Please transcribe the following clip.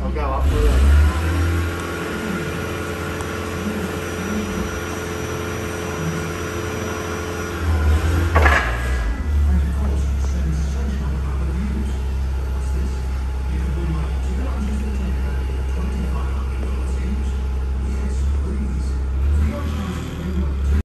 I'll go up.